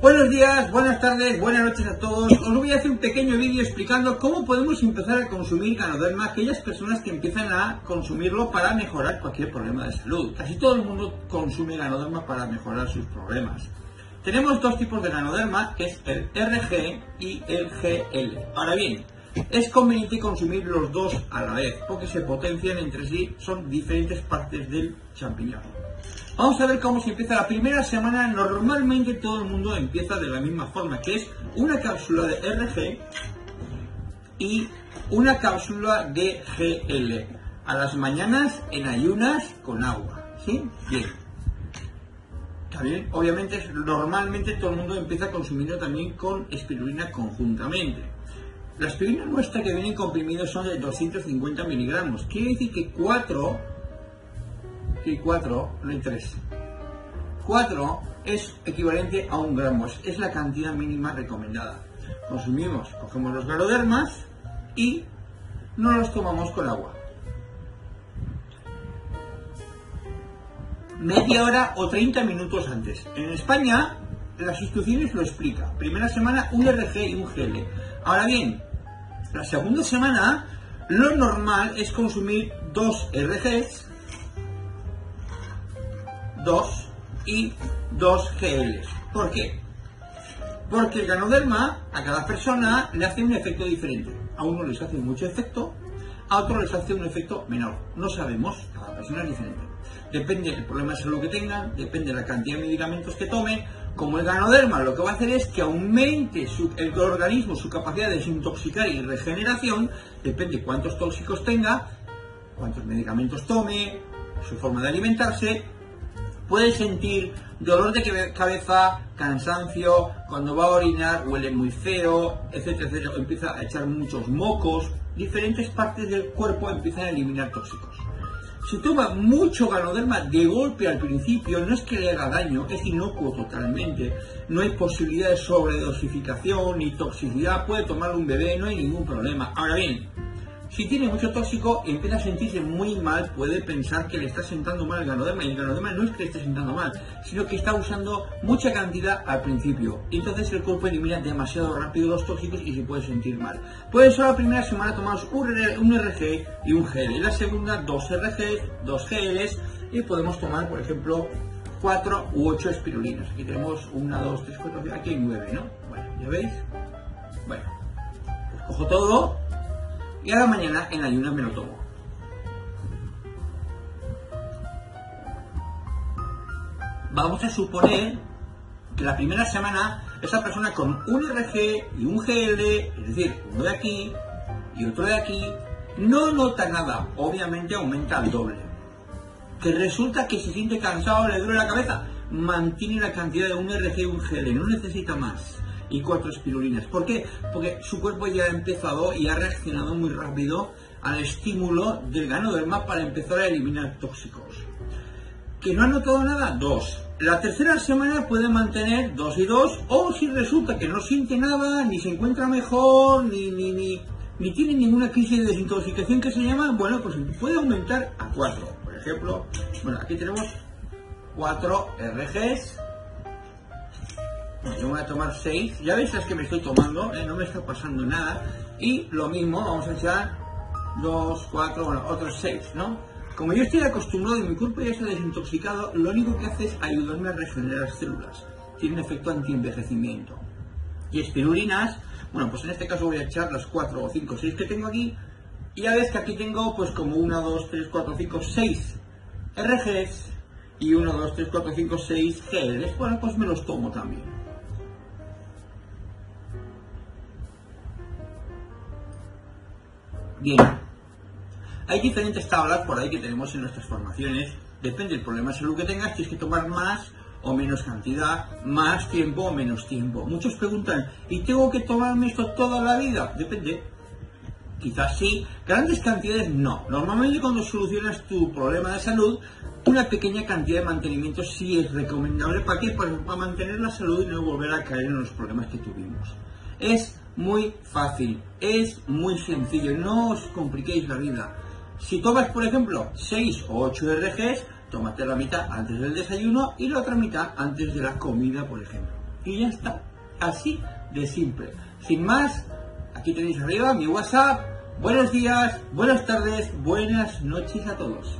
Buenos días, buenas tardes, buenas noches a todos. Os voy a hacer un pequeño vídeo explicando cómo podemos empezar a consumir ganoderma aquellas personas que empiezan a consumirlo para mejorar cualquier problema de salud. Casi todo el mundo consume ganoderma para mejorar sus problemas. Tenemos dos tipos de ganoderma, que es el RG y el GL. Ahora bien, es conveniente consumir los dos a la vez, porque se potencian entre sí, son diferentes partes del champiñón. Vamos a ver cómo se empieza la primera semana. Normalmente todo el mundo empieza de la misma forma, que es una cápsula de RG y una cápsula de GL. A las mañanas en ayunas con agua. ¿Sí? Bien. También, obviamente, normalmente todo el mundo empieza consumiendo también con espirulina conjuntamente. La aspirina nuestra que viene comprimidos son de 250 miligramos. Quiere decir que 4 y 4, no hay 3. 4 es equivalente a un gramo, es la cantidad mínima recomendada. Consumimos, cogemos los ganodermas y no los tomamos con agua. Media hora o 30 minutos antes. En España las instrucciones lo explica. Primera semana un RG y un GL. Ahora bien, la segunda semana lo normal es consumir dos RGs 2 y 2 GLs. ¿Por qué? Porque el ganoderma a cada persona le hace un efecto diferente. A uno les hace mucho efecto, a otro les hace un efecto menor. No sabemos, cada persona es diferente. Depende del problema de salud que tengan, depende de la cantidad de medicamentos que tome. Como el ganoderma lo que va a hacer es que aumente el organismo su capacidad de desintoxicar y regeneración, depende cuántos tóxicos tenga, cuántos medicamentos tome, su forma de alimentarse, Puede sentir dolor de cabeza, cansancio, cuando va a orinar huele muy feo, etcétera, etcétera, empieza a echar muchos mocos, diferentes partes del cuerpo empiezan a eliminar tóxicos. Si toma mucho ganoderma de golpe al principio, no es que le haga daño, es inocuo totalmente. No hay posibilidad de sobredosificación ni toxicidad, puede tomar un bebé, no hay ningún problema. Ahora bien, si tiene mucho tóxico y empieza a sentirse muy mal, puede pensar que le está sentando mal el ganoderma. Y el ganoderma no es que le esté sentando mal, sino que está usando mucha cantidad al principio. Entonces el cuerpo elimina demasiado rápido los tóxicos y se puede sentir mal. Puede ser la primera semana tomar un, RG y un GL. Y la segunda, dos RGs, dos GLs. Y podemos tomar, por ejemplo, 4 u 8 espirulinas. Aquí tenemos 1, 2, 3, 4, aquí hay 9, ¿no? Bueno, ¿ya veis? Bueno, pues cojo todo y a la mañana en ayunas me lo tomo. Vamos a suponer que la primera semana esa persona con un RG y un GL, es decir, uno de aquí y otro de aquí, no nota nada, obviamente aumenta al doble. Que resulta que se siente cansado, le duele la cabeza, mantiene la cantidad de un RG y un GL, no necesita más y cuatro espirulinas. ¿Por qué? Porque su cuerpo ya ha empezado y ha reaccionado muy rápido al estímulo del ganoderma para empezar a eliminar tóxicos. ¿Que no ha notado nada? Dos. La tercera semana puede mantener dos y dos, o si resulta que no siente nada, ni se encuentra mejor, ni, ni, ni, ni tiene ninguna crisis de desintoxicación que se llama, bueno, pues puede aumentar a cuatro. Por ejemplo, bueno, aquí tenemos cuatro RGs, yo voy a tomar 6. Ya veis las que me estoy tomando, eh, no me está pasando nada. Y lo mismo, vamos a echar 2, 4, bueno, otros 6, ¿no? Como yo estoy acostumbrado y mi cuerpo ya está desintoxicado, lo único que hace es ayudarme a regenerar células. Tiene un efecto antienvejecimiento. Y espirulinas, bueno, pues en este caso voy a echar las 4 o 5 6 que tengo aquí. Y ya ves que aquí tengo pues como 1, 2, 3, 4, 5, 6 RGs y 1, 2, 3, 4, 5, 6 GLs. Bueno, pues me los tomo también. Bien, hay diferentes tablas por ahí que tenemos en nuestras formaciones. Depende del problema de salud que tengas, tienes que tomar más o menos cantidad, más tiempo o menos tiempo. Muchos preguntan, ¿y tengo que tomarme esto toda la vida? Depende. Quizás sí, grandes cantidades no. Normalmente cuando solucionas tu problema de salud, una pequeña cantidad de mantenimiento sí es recomendable. ¿Para qué? Para, mantener la salud y no volver a caer en los problemas que tuvimos. Es muy fácil, es muy sencillo, no os compliquéis la vida. Si tomas, por ejemplo, 6 o 8 RGs, tómate la mitad antes del desayuno y la otra mitad antes de la comida, por ejemplo. Y ya está. Así de simple. Sin más, aquí tenéis arriba mi WhatsApp. Buenos días, buenas tardes, buenas noches a todos.